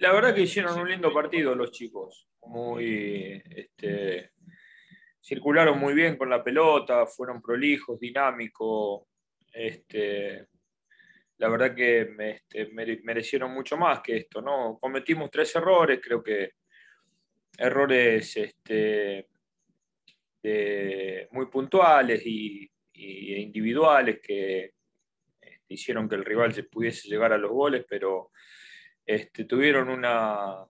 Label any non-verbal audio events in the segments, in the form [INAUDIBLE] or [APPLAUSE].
La verdad que hicieron un lindo partido los chicos. Muy, este, circularon muy bien con la pelota, fueron prolijos, dinámicos. Este, la verdad que este, merecieron mucho más que esto, ¿no? Cometimos tres errores, creo que errores muy puntuales y, individuales que hicieron que el rival se pudiese llegar a los goles, pero este, tuvieron una,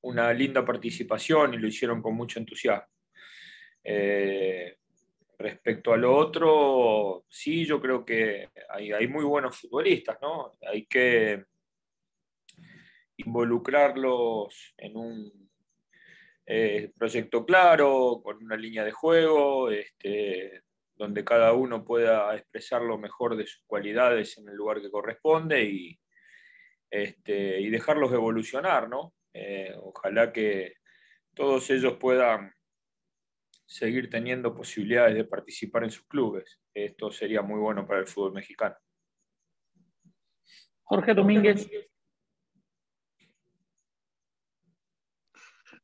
una linda participación y lo hicieron con mucho entusiasmo. Eh, respecto a lo otro, sí, yo creo que hay, hay, muy buenos futbolistas, ¿no? Hay que involucrarlos en un eh, proyecto claro, con una línea de juego, este, donde cada uno pueda expresar lo mejor de sus cualidades en el lugar que corresponde y, este, y dejarlos evolucionar, ¿no? Eh, ojalá que todos ellos puedan seguir teniendo posibilidades de participar en sus clubes. Esto sería muy bueno para el fútbol mexicano. Jorge Domínguez.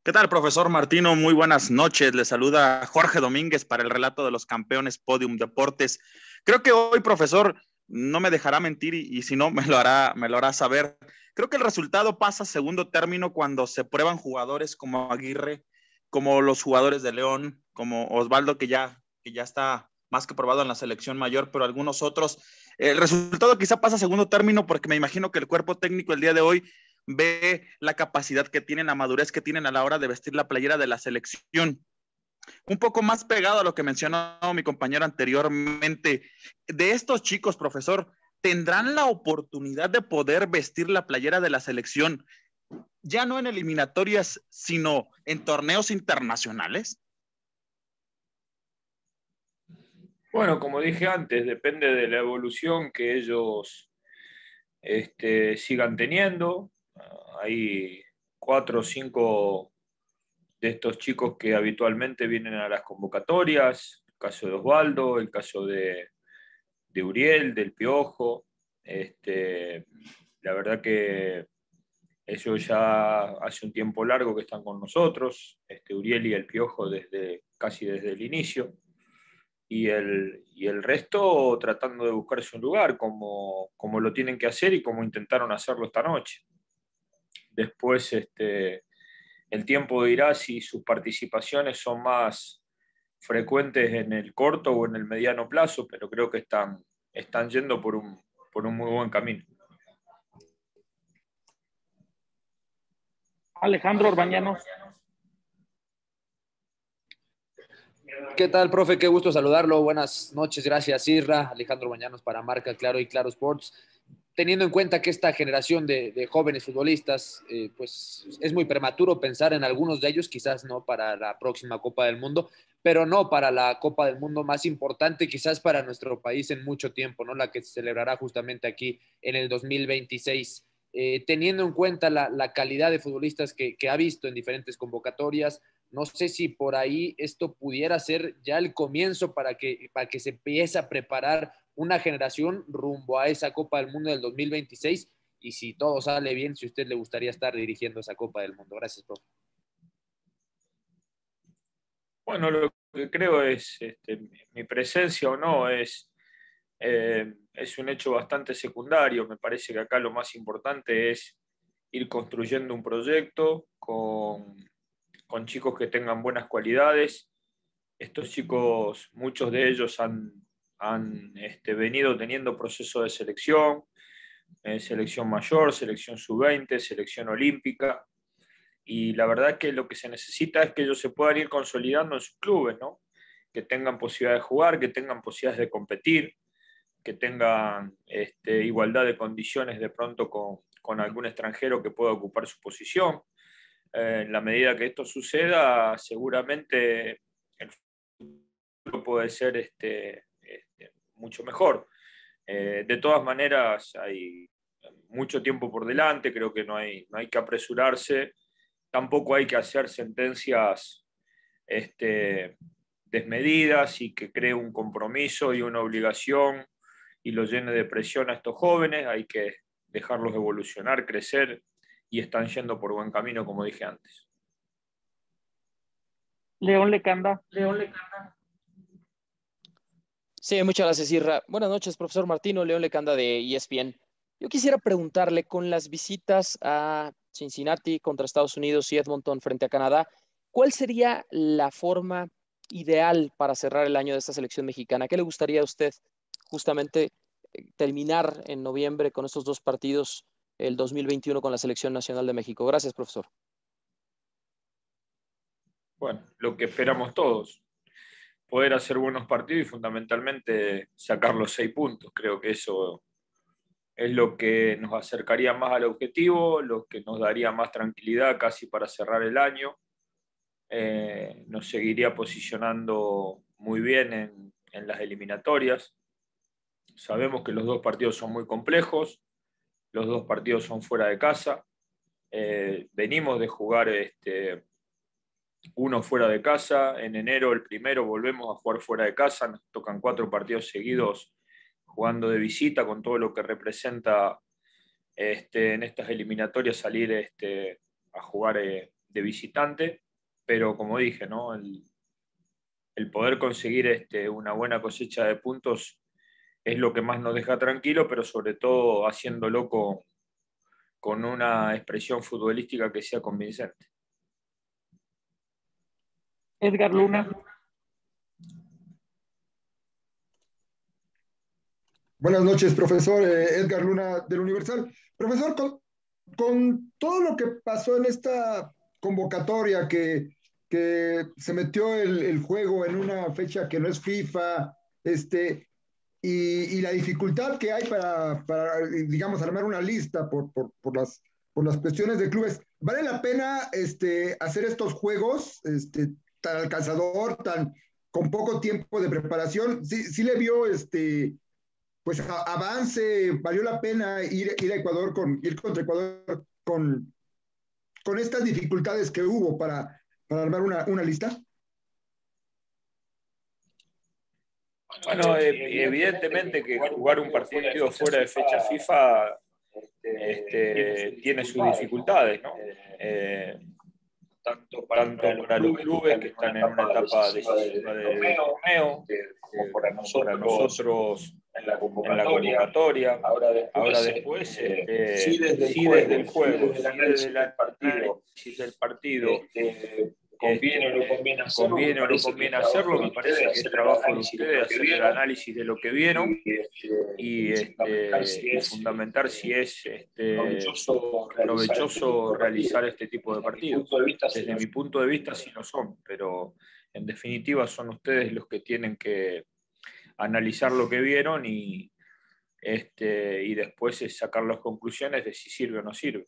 ¿Qué tal, profesor Martino? Muy buenas noches. Le saluda Jorge Domínguez para el relato de los campeones Podium Deportes. Creo que hoy, profesor, no me dejará mentir y, si no, [LAUGHS] me lo, hará, me lo hará saber. Creo que el resultado pasa a segundo término cuando se prueban jugadores como Aguirre, como los jugadores de León, como Osvaldo, que ya, que ya está más que probado en la selección mayor, pero algunos otros. El resultado quizá pasa a segundo término porque me imagino que el cuerpo técnico el día de hoy ve la capacidad que tienen, la madurez que tienen a la hora de vestir la playera de la selección. Un poco más pegado a lo que mencionó mi compañero anteriormente, de estos chicos, profesor, ¿tendrán la oportunidad de poder vestir la playera de la selección ya no en eliminatorias, sino en torneos internacionales? Bueno, como dije antes, depende de la evolución que ellos este, sigan teniendo. Hay cuatro o cinco de estos chicos que habitualmente vienen a las convocatorias, el caso de Osvaldo, el caso de, de Uriel, del Piojo. Este, la verdad que ellos ya hace un tiempo largo que están con nosotros, este, Uriel y el Piojo desde, casi desde el inicio, y el, y el resto tratando de buscarse un lugar como, como, lo tienen que hacer y como intentaron hacerlo esta noche. Después este, el tiempo dirá si sus participaciones son más frecuentes en el corto o en el mediano plazo, pero creo que están, están yendo por un, por un muy buen camino. Alejandro Orbañanos. ¿Qué tal, profe? Qué gusto saludarlo. Buenas noches, gracias, Isra. Alejandro Bañanos para Marca Claro y Claro Sports. Teniendo en cuenta que esta generación de, jóvenes futbolistas, eh, pues es muy prematuro pensar en algunos de ellos, quizás no para la próxima Copa del Mundo, pero no para la Copa del Mundo más importante, quizás para nuestro país en mucho tiempo, ¿no? La que se celebrará justamente aquí en el 2026. Eh, teniendo en cuenta la, calidad de futbolistas que, ha visto en diferentes convocatorias, no sé si por ahí esto pudiera ser ya el comienzo para que, para que se empiece a preparar una generación rumbo a esa Copa del Mundo del 2026 y si todo sale bien, si a usted le gustaría estar dirigiendo esa Copa del Mundo. Gracias, profe. Bueno, lo que creo es este, mi presencia o no es eh, es un hecho bastante secundario. Me parece que acá lo más importante es ir construyendo un proyecto con, con chicos que tengan buenas cualidades. Estos chicos, muchos de ellos han, han este, venido teniendo proceso de selección, eh, selección mayor, selección sub-20, selección olímpica. Y la verdad que lo que se necesita es que ellos se puedan ir consolidando en sus clubes, ¿no? que tengan posibilidad de jugar, que tengan posibilidades de competir que tengan este, igualdad de condiciones de pronto con, algún extranjero que pueda ocupar su posición. Eh, en la medida que esto suceda, seguramente el futuro puede ser este, este mucho mejor. Eh, de todas maneras, hay mucho tiempo por delante, creo que no hay, que apresurarse, tampoco hay que hacer sentencias este, desmedidas y que cree un compromiso y una obligación y lo llene de presión a estos jóvenes, hay que dejarlos evolucionar, crecer y están yendo por buen camino, como dije antes. León Lecanda. León Lecanda. Sí, muchas gracias, Irra. Buenas noches, profesor Martino, León Lecanda de ESPN. Yo quisiera preguntarle, con las visitas a Cincinnati contra Estados Unidos y Edmonton frente a Canadá, ¿cuál sería la forma ideal para cerrar el año de esta selección mexicana? ¿Qué le gustaría a usted justamente eh, terminar en noviembre con estos dos partidos el 2021 con la Selección Nacional de México? Gracias, profesor. Bueno, lo que esperamos todos, poder hacer buenos partidos y fundamentalmente sacar los seis puntos. Creo que eso es lo que nos acercaría más al objetivo, lo que nos daría más tranquilidad casi para cerrar el año. Eh, nos seguiría posicionando muy bien en, en, las eliminatorias. Sabemos que los dos partidos son muy complejos, los dos partidos son fuera de casa. Eh, venimos de jugar este, uno fuera de casa, en enero el primero volvemos a jugar fuera de casa, nos tocan cuatro partidos seguidos jugando de visita con todo lo que representa este, en estas eliminatorias salir este, a jugar eh, de visitante, pero como dije, ¿no? el, el poder conseguir este, una buena cosecha de puntos es lo que más nos deja tranquilo, pero sobre todo haciéndolo con, con una expresión futbolística que sea convincente. Edgar Luna. Buenas noches, profesor eh, Edgar Luna del Universal. Profesor, con, todo lo que pasó en esta convocatoria que, que se metió el, el, juego en una fecha que no es FIFA, este, y, la dificultad que hay para, digamos, armar una lista por, por, por, las, por las cuestiones de clubes, ¿vale la pena este, hacer estos juegos este, tan alcanzador, tan con poco tiempo de preparación? Sí, sí le vio este pues avance, valió la pena ir, ir a Ecuador con, ir contra Ecuador con, con estas dificultades que hubo para, para armar una, una lista? Bueno, evidentemente que jugar un partido fuera de fecha FIFA este, tiene sus dificultades, ¿no? Eh, tanto para, los clubes que están en una etapa decisiva de torneo, como para nosotros en la convocatoria. Ahora después, Ahora después este, sí, desde el, sí juego, desde el juego, sí desde el partido, sí del partido este, conviene o no conviene hacerlo, conviene o no conviene hacerlo, me parece que es trabajo de ustedes hacer el análisis de lo que vieron y, este, y fundamentar si es este, provechoso realizar este tipo de partidos. Desde mi punto de vista sí lo son, pero en definitiva son ustedes los que tienen que analizar lo que vieron y, este, y después sacar las conclusiones de si sirve o no sirve.